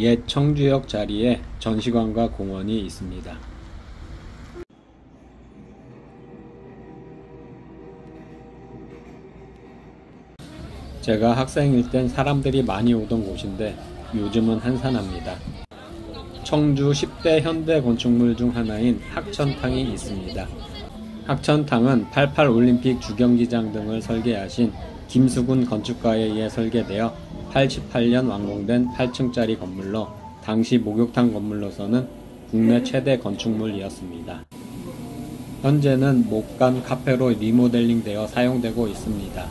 옛 청주역 자리에 전시관과 공원이 있습니다. 제가 학생일 땐 사람들이 많이 오던 곳인데 요즘은 한산합니다. 청주 10대 현대 건축물 중 하나인 학천탕이 있습니다. 학천탕은 88 올림픽 주경기장 등을 설계하신 김수근 건축가에 의해 설계되어 88년 완공된 8층짜리 건물로 당시 목욕탕 건물로서는 국내 최대 건축물이었습니다. 현재는 목간 카페로 리모델링 되어 사용되고 있습니다.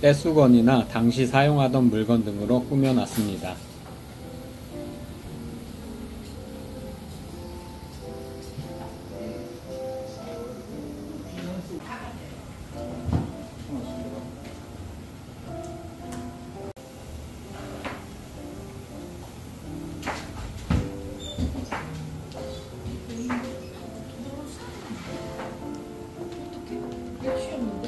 떼수건이나 당시 사용하던 물건 등으로 꾸며놨습니다. 我去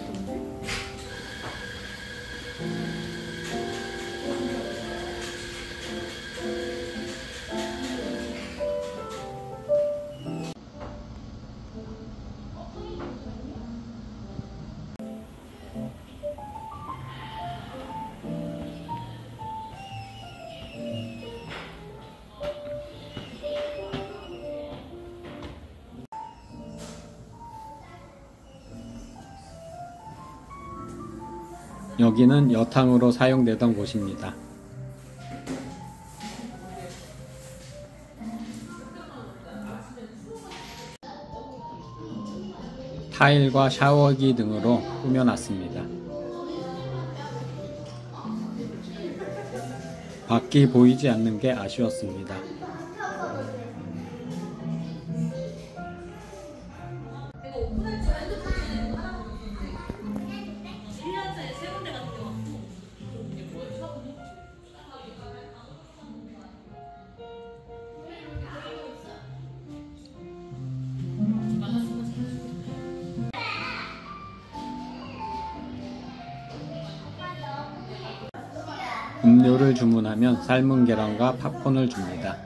여기는 여탕으로 사용되던 곳입니다. 타일과 샤워기 등으로 꾸며놨습니다. 밖이 보이지 않는 게 아쉬웠습니다. 음료를 주문하면 삶은 계란과 팝콘을 줍니다.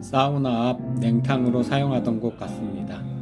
사우나 앞 냉탕으로 사용하던 곳 같습니다.